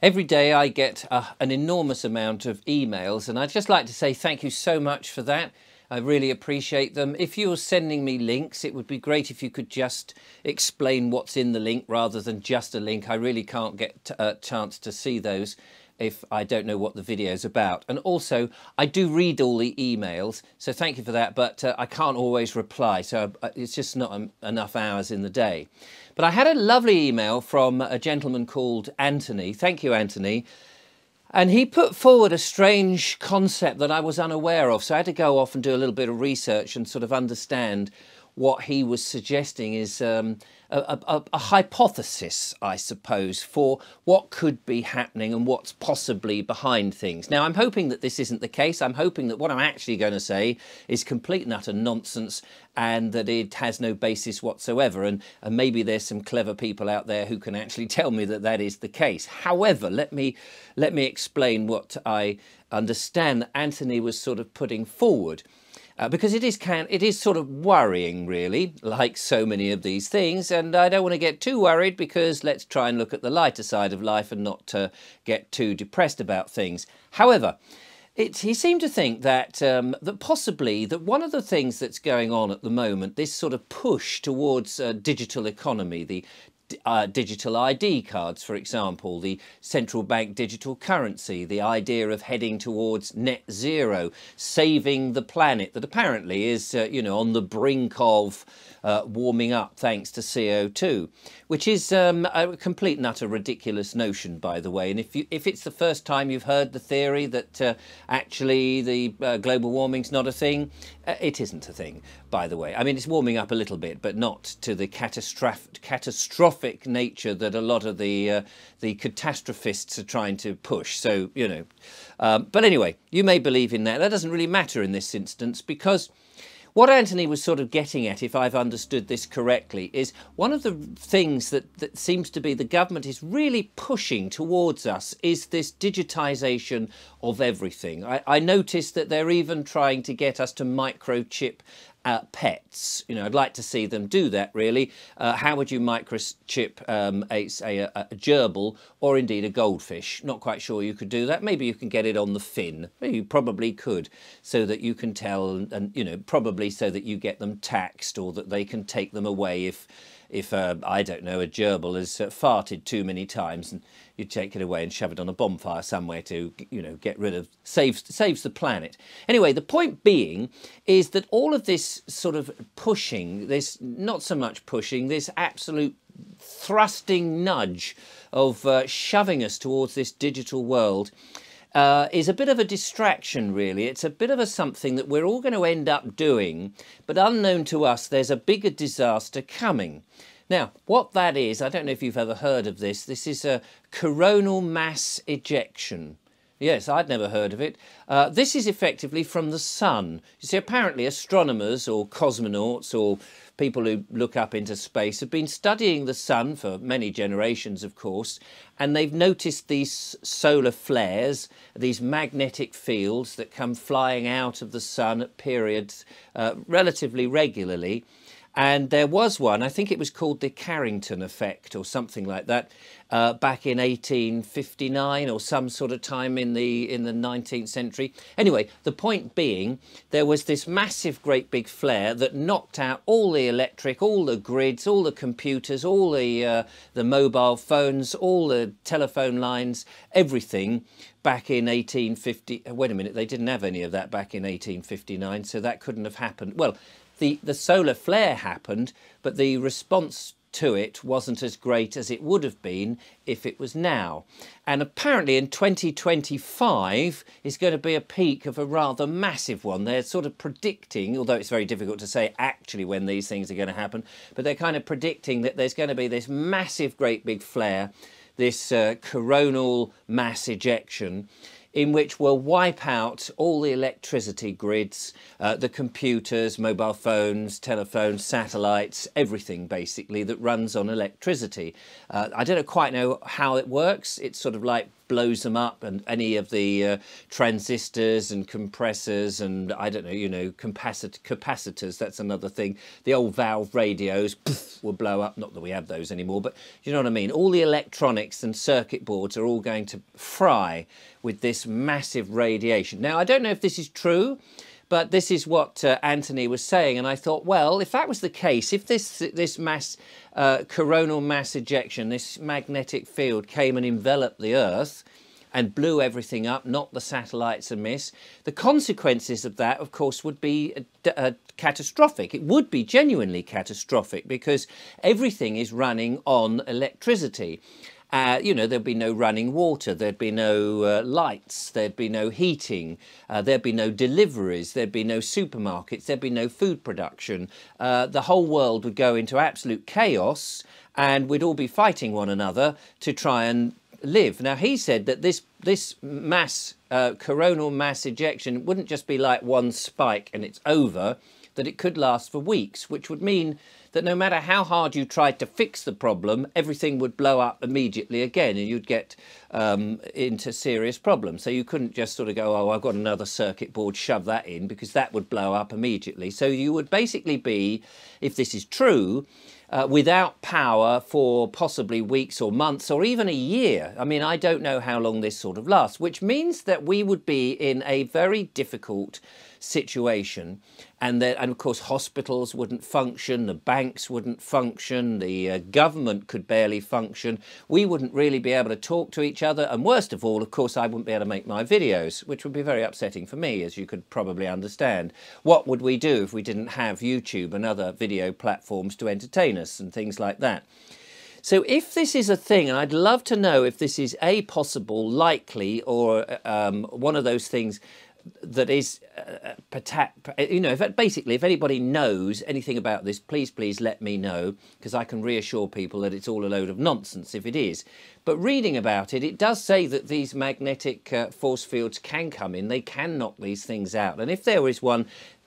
Every day I get uh, an enormous amount of emails, and I'd just like to say thank you so much for that. I really appreciate them. If you're sending me links, it would be great if you could just explain what's in the link rather than just a link. I really can't get a chance to see those if I don't know what the video is about. And also, I do read all the emails, so thank you for that, but uh, I can't always reply, so uh, it's just not um, enough hours in the day. But I had a lovely email from a gentleman called Anthony. Thank you, Anthony. And he put forward a strange concept that I was unaware of, so I had to go off and do a little bit of research and sort of understand what he was suggesting is um, a, a, a, hypothesis, I suppose, for what could be happening and what's possibly behind things. Now, I'm hoping that this isn't the case. I'm hoping that what I'm actually going to say is complete and utter nonsense and that it has no basis whatsoever. And, and maybe there's some clever people out there who can actually tell me that that is the case. However, let me, let me explain what I understand that Anthony was sort of putting forward uh, because it is can it is sort of worrying really like so many of these things and I don't want to get too worried because let's try and look at the lighter side of life and not uh, get too depressed about things. However it, he seemed to think that um, that possibly that one of the things that's going on at the moment, this sort of push towards uh, digital economy, the uh, digital ID cards, for example, the central bank digital currency, the idea of heading towards net zero, saving the planet that apparently is, uh, you know, on the brink of uh, warming up thanks to CO2, which is um, a complete and utter ridiculous notion, by the way. And if you, if it's the first time you've heard the theory that uh, actually the uh, global warming's not a thing, uh, it isn't a thing, by the way. I mean, it's warming up a little bit, but not to the catastrophic, catastrophic nature that a lot of the uh, the catastrophists are trying to push. So you know, um, but anyway, you may believe in that. That doesn't really matter in this instance because what Anthony was sort of getting at, if I've understood this correctly, is one of the things that, that seems to be the government is really pushing towards us is this digitisation of everything. I, I noticed that they're even trying to get us to microchip uh, pets. You know, I'd like to see them do that really. Uh, how would you microchip um, a, say, a, a, gerbil or indeed a goldfish? Not quite sure you could do that. Maybe you can get it on the fin. You probably could so that you can tell and, and you know, probably so that you get them taxed or that they can take them away if if uh, I don't know a gerbil has uh, farted too many times and you take it away and shove it on a bonfire somewhere to you know get rid of saves saves the planet. Anyway the point being is that all of this sort of pushing this not so much pushing this absolute thrusting nudge of uh, shoving us towards this digital world uh, is a bit of a distraction, really. It's a bit of a something that we're all going to end up doing, but unknown to us, there's a bigger disaster coming. Now, what that is, I don't know if you've ever heard of this, this is a coronal mass ejection. Yes, I'd never heard of it. Uh, this is effectively from the sun. You see, apparently astronomers or cosmonauts or people who look up into space have been studying the sun for many generations, of course, and they've noticed these solar flares, these magnetic fields that come flying out of the sun at periods uh, relatively regularly. And there was one, I think it was called the Carrington effect or something like that, uh, back in 1859 or some sort of time in the in the 19th century. Anyway, the point being, there was this massive, great big flare that knocked out all the electric, all the grids, all the computers, all the uh, the mobile phones, all the telephone lines, everything back in 1850. Wait a minute, they didn't have any of that back in 1859, so that couldn't have happened. Well, the, the solar flare happened, but the response to it wasn't as great as it would have been if it was now. And apparently in 2025 is going to be a peak of a rather massive one. They're sort of predicting, although it's very difficult to say actually when these things are going to happen, but they're kind of predicting that there's going to be this massive, great big flare, this uh, coronal mass ejection, in which we'll wipe out all the electricity grids, uh, the computers, mobile phones, telephones, satellites, everything basically that runs on electricity. Uh, I don't quite know how it works. It's sort of like blows them up, and any of the uh, transistors and compressors and I don't know, you know, capacit capacitors. That's another thing. The old valve radios will blow up. Not that we have those anymore, but you know what I mean. All the electronics and circuit boards are all going to fry with this massive radiation. Now, I don't know if this is true. But this is what uh, Anthony was saying, and I thought, well, if that was the case, if this this mass uh, coronal mass ejection, this magnetic field came and enveloped the Earth and blew everything up, knocked the satellites amiss, the consequences of that, of course, would be uh, uh catastrophic. It would be genuinely catastrophic because everything is running on electricity. Uh, you know, there'd be no running water, there'd be no uh, lights, there'd be no heating, uh, there'd be no deliveries, there'd be no supermarkets, there'd be no food production. Uh, the whole world would go into absolute chaos and we'd all be fighting one another to try and live. Now, he said that this, this mass, uh, coronal mass ejection wouldn't just be like one spike and it's over, that it could last for weeks, which would mean that no matter how hard you tried to fix the problem, everything would blow up immediately again and you'd get um, into serious problems. So you couldn't just sort of go, oh, I've got another circuit board, shove that in, because that would blow up immediately. So you would basically be, if this is true, uh, without power for possibly weeks or months or even a year. I mean, I don't know how long this sort of lasts, which means that we would be in a very difficult situation. And that and of course hospitals wouldn't function the banks wouldn't function the uh, government could barely function. We wouldn't really be able to talk to each other. And worst of all of course I wouldn't be able to make my videos which would be very upsetting for me as you could probably understand. What would we do if we didn't have YouTube and other video platforms to entertain us and things like that? So if this is a thing, and I'd love to know if this is a possible, likely, or um, one of those things that is, uh, you know, if, basically, if anybody knows anything about this, please, please let me know, because I can reassure people that it's all a load of nonsense if it is. But reading about it, it does say that these magnetic uh, force fields can come in, they can knock these things out. And if there is one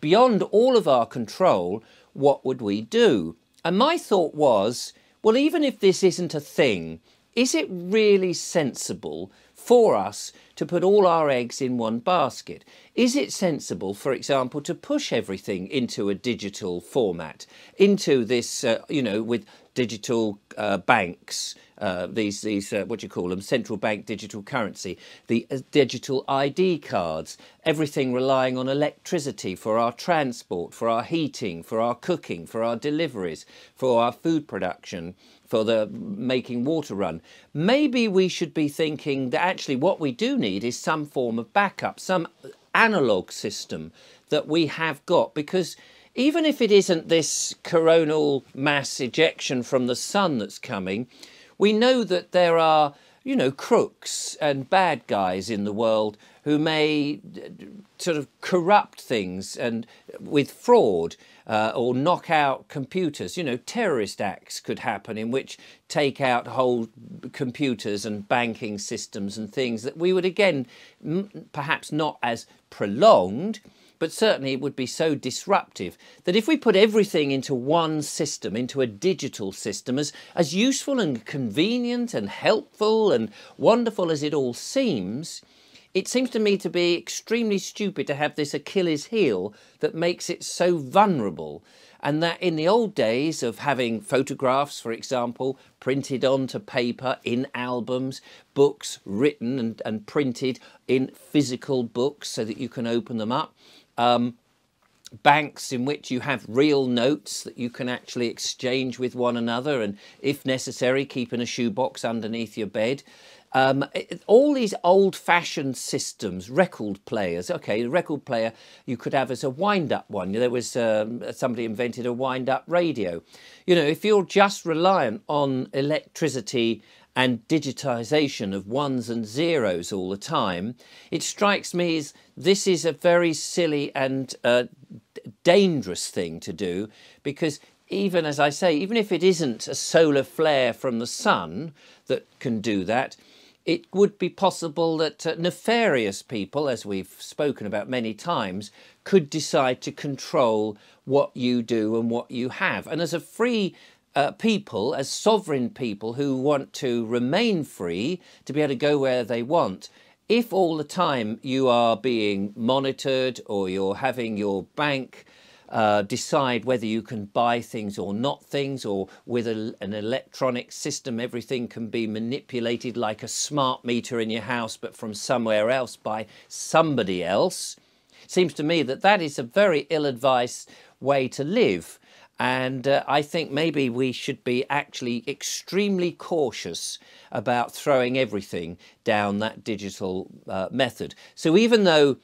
beyond all of our control, what would we do? And my thought was, well, even if this isn't a thing, is it really sensible for us to put all our eggs in one basket? Is it sensible, for example, to push everything into a digital format, into this, uh, you know, with digital uh, banks, uh, these, these uh, what do you call them, central bank digital currency, the uh, digital ID cards, everything relying on electricity for our transport, for our heating, for our cooking, for our deliveries, for our food production, for the making water run. Maybe we should be thinking that actually what we do need is some form of backup, some analog system that we have got because even if it isn't this coronal mass ejection from the sun that's coming, we know that there are, you know, crooks and bad guys in the world who may sort of corrupt things and with fraud uh, or knock out computers. You know, terrorist acts could happen in which take out whole computers and banking systems and things that we would again perhaps not as prolonged but certainly it would be so disruptive that if we put everything into one system, into a digital system, as, as useful and convenient and helpful and wonderful as it all seems, it seems to me to be extremely stupid to have this Achilles heel that makes it so vulnerable. And that in the old days of having photographs, for example, printed onto paper in albums, books written and, and printed in physical books so that you can open them up, um, banks in which you have real notes that you can actually exchange with one another and if necessary keep in a shoebox underneath your bed um, all these old-fashioned systems, record players. Okay, the record player you could have as a wind-up one. There was um, somebody invented a wind-up radio. You know, if you're just reliant on electricity and digitization of ones and zeros all the time, it strikes me as this is a very silly and uh, dangerous thing to do because even as I say, even if it isn't a solar flare from the sun that can do that, it would be possible that uh, nefarious people, as we've spoken about many times, could decide to control what you do and what you have. And as a free uh, people, as sovereign people who want to remain free, to be able to go where they want, if all the time you are being monitored or you're having your bank uh, decide whether you can buy things or not things, or with a, an electronic system, everything can be manipulated like a smart meter in your house, but from somewhere else by somebody else. Seems to me that that is a very ill-advised way to live. And uh, I think maybe we should be actually extremely cautious about throwing everything down that digital uh, method. So even though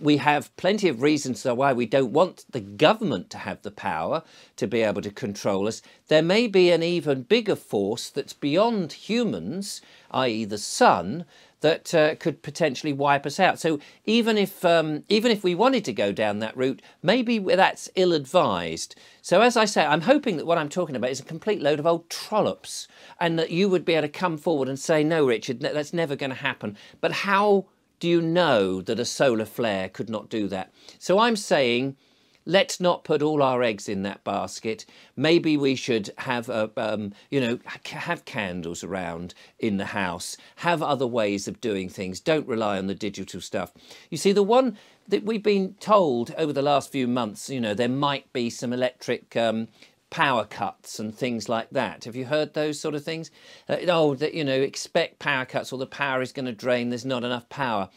we have plenty of reasons why we don't want the government to have the power to be able to control us. There may be an even bigger force that's beyond humans, i.e. the sun, that uh, could potentially wipe us out. So even if um, even if we wanted to go down that route, maybe that's ill-advised. So as I say, I'm hoping that what I'm talking about is a complete load of old trollops, and that you would be able to come forward and say, "No, Richard, that's never going to happen." But how do you know that a solar flare could not do that? So I'm saying let's not put all our eggs in that basket. Maybe we should have, a, um, you know, have candles around in the house, have other ways of doing things. Don't rely on the digital stuff. You see, the one that we've been told over the last few months, you know, there might be some electric um, power cuts and things like that. Have you heard those sort of things? Uh, oh, that, you know, expect power cuts or the power is going to drain, there's not enough power.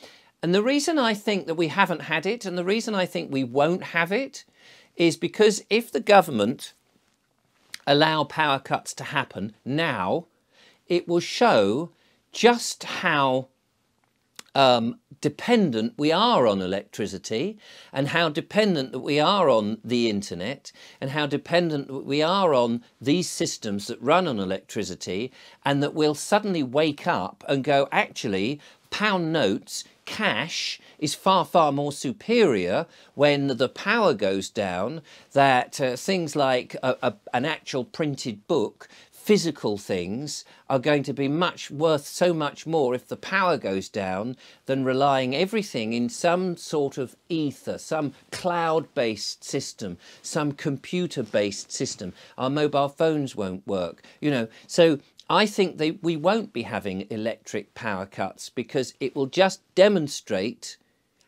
And the reason I think that we haven't had it and the reason I think we won't have it is because if the government allow power cuts to happen now, it will show just how um, dependent we are on electricity and how dependent that we are on the internet and how dependent we are on these systems that run on electricity and that we'll suddenly wake up and go actually pound notes cash is far far more superior when the power goes down that uh, things like a, a, an actual printed book physical things are going to be much worth so much more if the power goes down than relying everything in some sort of ether, some cloud-based system, some computer-based system. Our mobile phones won't work, you know. So I think that we won't be having electric power cuts because it will just demonstrate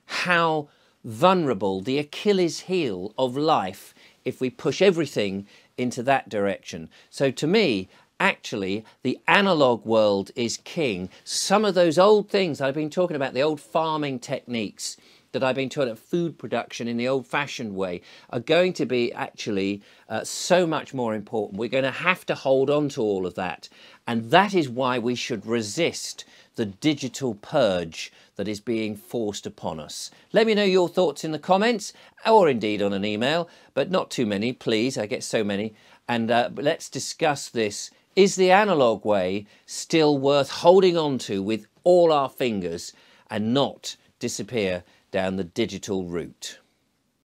how vulnerable the Achilles heel of life if we push everything into that direction. So to me, actually, the analog world is king. Some of those old things I've been talking about, the old farming techniques that I've been taught at food production in the old-fashioned way are going to be actually uh, so much more important. We're going to have to hold on to all of that. And that is why we should resist the digital purge that is being forced upon us. Let me know your thoughts in the comments or indeed on an email, but not too many, please. I get so many. And uh, let's discuss this. Is the analog way still worth holding on to with all our fingers and not disappear down the digital route?